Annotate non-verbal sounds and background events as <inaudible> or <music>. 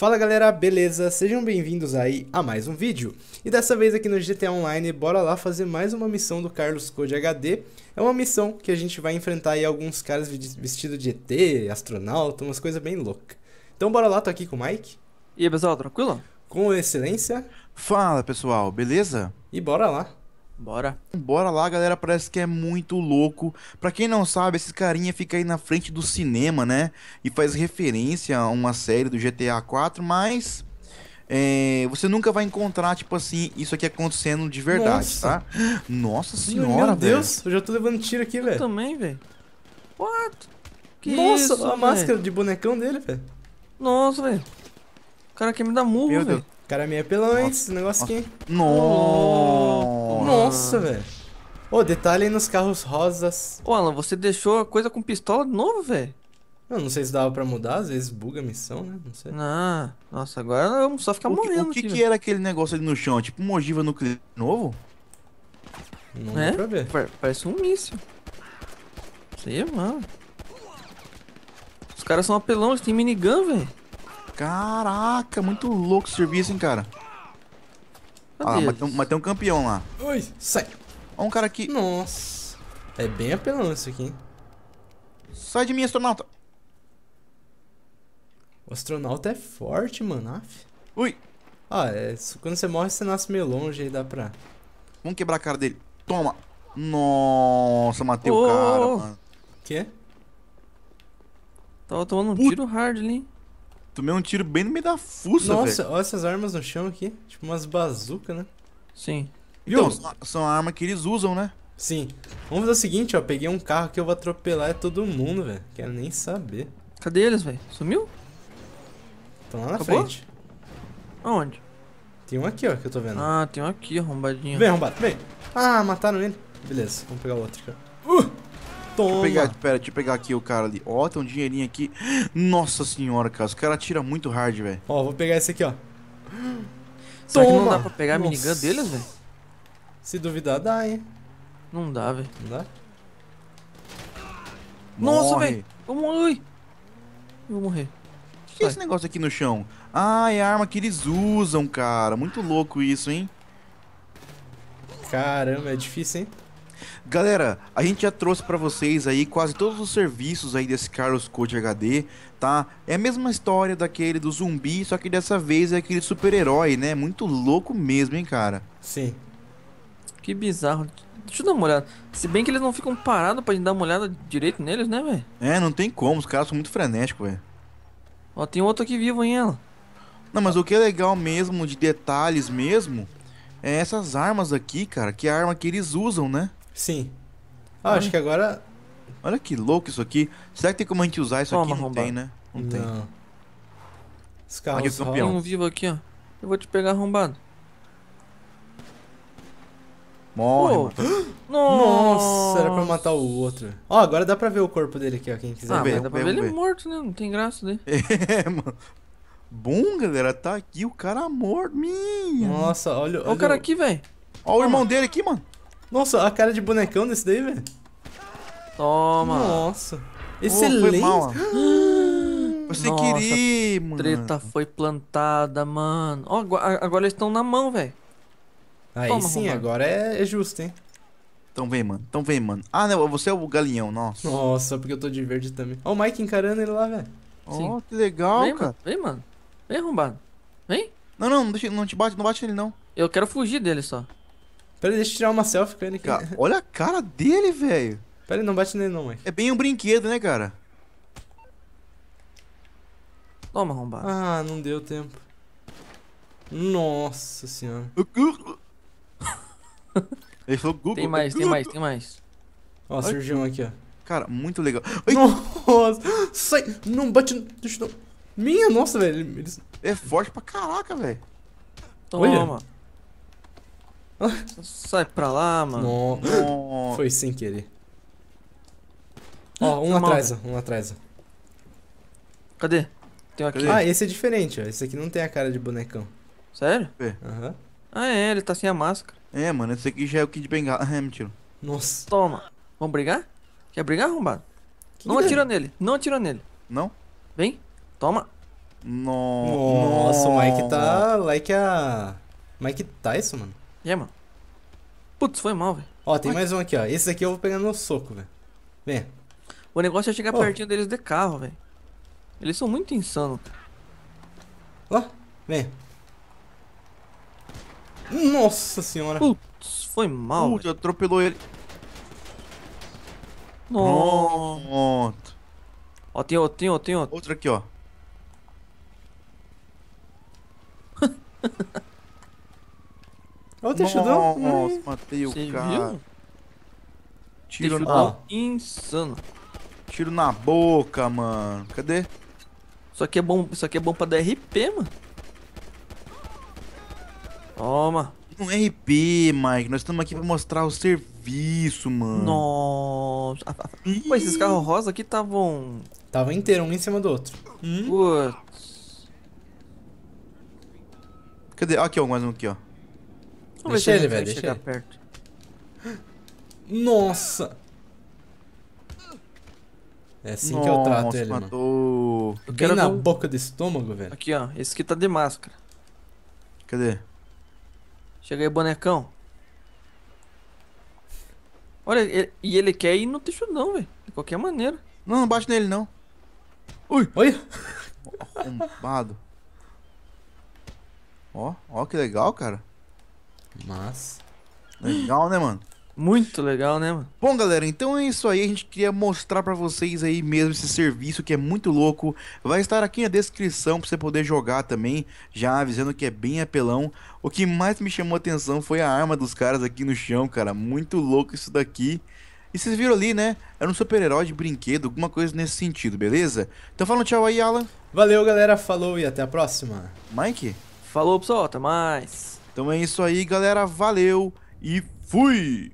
Fala galera, beleza? Sejam bem-vindos aí a mais um vídeo. E dessa vez aqui no GTA Online, bora lá fazer mais uma missão do Carlos Code HD. É uma missão que a gente vai enfrentar aí alguns caras vestidos de ET, astronauta, umas coisas bem loucas. Então bora lá, tô aqui com o Mike. E aí pessoal, tranquilo? Com excelência. Fala pessoal, beleza? E bora lá. Bora. Bora lá, galera, parece que é muito louco. Pra quem não sabe, esse carinha fica aí na frente do cinema, né? E faz referência a uma série do GTA 4, mas é, você nunca vai encontrar, tipo assim, isso aqui acontecendo de verdade, Nossa. tá? Nossa senhora, Meu. Deus, eu já tô levando tiro aqui, Eu velho. também, velho. What? Que Nossa, isso, a véi? máscara de bonecão dele, velho. Nossa, velho. O cara quer me dar murro, velho. Deus. Cara, meio apelão, hein, esse negócio aqui. hein? Nossa. Nossa, velho. Ô, detalhe aí nos carros rosas. Ô, Alan, você deixou a coisa com pistola de novo, velho? Eu não sei se dava pra mudar, às vezes buga a missão, né? Não sei. Ah, nossa, agora vamos só ficar O que, morrendo o que, aqui, que era aquele negócio ali no chão? Tipo uma ogiva nuclear novo? Não É? dá pra ver. Pa- Parece um míssil. Aí, mano. Os caras são apelão, eles têm minigun, velho. Caraca, muito louco esse serviço, hein, cara. Ah, Cadê mas tem, um- eles? mas tem um campeão lá. Oi, sai. Ó, um cara aqui. Nossa. É bem apelão isso aqui, hein? Sai de mim, astronauta. O astronauta é forte, mano. Aff. Ui, Ah, é. Quando você morre, você nasce meio longe, aí dá pra. vamos quebrar a cara dele. Toma. Nossa, matei Ô, o cara, mano. Quê? Tava tomando um Puta. tiro hard ali. Tomei um tiro bem no meio da fuça, Nossa, velho. olha essas armas no chão aqui. Tipo umas bazucas, né? Sim. Então, Viu? são, a arma que eles usam, né? Sim. Vamos fazer o seguinte, ó. Peguei um carro que eu vou atropelar é todo mundo, velho. Quero nem saber. Cadê eles, velho? Sumiu? Estão lá na Acabou? frente. Aonde? Tem um aqui, ó, que eu tô vendo. Ah, tem um aqui, arrombadinho. Vem, arrombado, vem. Ah, mataram ele. Beleza, vamos pegar o outro aqui, ó. Uh! Toma. Deixa eu pegar, pera, deixa eu pegar aqui o cara ali. Ó, tem um dinheirinho aqui. Nossa senhora, cara. Os caras atiram muito hard, velho. Ó, vou pegar esse aqui, ó. Será que não dá pra pegar a Nossa. minigun deles, velho? Se duvidar, dá, hein? Não dá, velho. Não dá? Nossa, Morre. velho. Eu morri. Eu vou morrer. O que é esse negócio aqui no chão? Ah, é a arma que eles usam, cara. Muito louco isso, hein? Caramba, é difícil, hein? Galera, a gente já trouxe pra vocês aí quase todos os serviços aí desse Carlos Code HD, tá? É a mesma história daquele do zumbi, só que dessa vez é aquele super-herói, né? Muito louco mesmo, hein, cara? Sim. Que bizarro. Deixa eu dar uma olhada. Se bem que eles não ficam parados pra gente dar uma olhada direito neles, né, velho? É, não tem como, os caras são muito frenéticos, velho. Ó, tem outro aqui vivo em ela. Não, mas o que é legal mesmo, de detalhes mesmo, é essas armas aqui, cara, que é a arma que eles usam, né? Sim. Ah, acho que agora. Olha que louco isso aqui. Será que tem como a gente usar isso Toma, aqui? Não arrombado. tem, né? Não, tem. Os Aqui carros o Tem campeão. um vivo aqui, ó. Eu vou te pegar arrombado. Morre, mano. <gasps> Nossa, era pra matar o outro. Ó, agora dá pra ver o corpo dele aqui, ó, quem quiser Ah, ver. mas dá pra ver vamos ele ver. morto, né? Não tem graça daí. <laughs> É, mano. Bom, galera, tá aqui o cara morto. Minha. Nossa, olha, Olha olha o cara aqui, velho. Olha o irmão dele aqui, mano. Nossa, a cara de bonecão desse daí, velho. Toma. Nossa. Excelente. foi mal, ó. <gasps> Você Nossa, queria, mano. Treta foi plantada, mano. Ó, agora, agora eles estão na mão, velho. Aí Toma, sim, agora é, é justo, hein? Então vem, mano. Então vem, mano. Ah, não, você é o galinhão, nossa. Nossa, porque eu tô de verde também. Ó, o Mike encarando ele lá, velho. Ó, Sim. que legal, vem, cara. mano. Vem, mano. Vem arrombado. Vem. Não, não, não, deixa, não te bate, não bate nele, não. Eu quero fugir dele só. Pera aí, deixa eu tirar uma selfie com ele aqui. Cara, olha a cara dele, velho. Pera aí, não bate nele não, Mike. É bem um brinquedo, né, cara? Toma, arrombado. Ah, não deu tempo. Nossa senhora. <laughs> Ele falou Google. tem mais, tem mais, tem mais. Ó, surgiu um aqui, ó. Cara, muito legal. Ai, Nossa, sai, não bate, no- deixa eu... não- Minha, nossa, velho, eles... é forte pra caraca, velho. Toma. Ah. <laughs> Sai pra lá, mano. No... Foi sem querer. Ó, um atrás, ó, um atrás, ó. Cadê? Tem um aqui. Cadê? Ah, esse é diferente, ó. Esse aqui não tem a cara de bonecão. Sério? Aham. Ah, é, ele tá sem a máscara. É, mano, esse aqui já é o Kid Bengala. <laughs> É, mentira. Nossa. Toma. Vamos brigar? Quer brigar, arrombado? Que não atira nele, não atira nele. Não? Vem, toma. No... Nossa, o Mike tá like a. Mike Tyson, mano. E é, mano. Putz, foi mal, velho. Ó, tem mais um aqui, ó. Esse aqui eu vou pegar no soco, velho. Vem. O negócio é chegar Ô. pertinho deles de carro, velho. Eles são muito insanos. Ó, vem. Nossa senhora. Putz, foi mal, Putz, atropelou ele. Nossa. Pronto. Ó, tem outro, tem outro, tem outro. Outro aqui, ó. <laughs> Ó o texudão. Nossa, matei o cara. viu? Tiro, Texudão Ó. insano. tiro na boca, mano. Cadê? Isso aqui é bom, isso aqui é bom pra dar RP, mano. Toma. Um RP, Mike. Nós estamos aqui pra mostrar o serviço, mano. Nossa. Ah, ah, Pô, esses carros rosa aqui estavam. Tava inteiro, um em cima do outro. Hum. Putz. Cadê? Aqui, ó, mais um aqui, ó. Vamos Deixa ver se ele, velho, deixa chegar ele. perto. Nossa. É assim que eu trato Nossa, ele, mano. matou. Eu Bem quero na ver boca do estômago, velho. Aqui, ó. Esse aqui tá de máscara. Cadê? Chega aí, bonecão. Olha, ele- e ele quer ir no texudão, velho. De qualquer maneira. Não, não bate nele, não. Olha. <laughs> Arrombado. Ó, ó que legal, cara. Mas. Legal, né, mano? Muito legal, né, mano? Bom, galera, então é isso aí. A gente queria mostrar pra vocês aí mesmo esse serviço que é muito louco. Vai estar aqui na descrição pra você poder jogar também, já avisando que é bem apelão. O que mais me chamou a atenção foi a arma dos caras aqui no chão, cara. Muito louco isso daqui. E vocês viram ali, né? Era um super-herói de brinquedo, alguma coisa nesse sentido, beleza? Então fala um tchau aí, Alan. Valeu, galera. Falou e até a próxima. Mike? Falou, pessoal. Até mais. Então é isso aí, galera. Valeu e fui!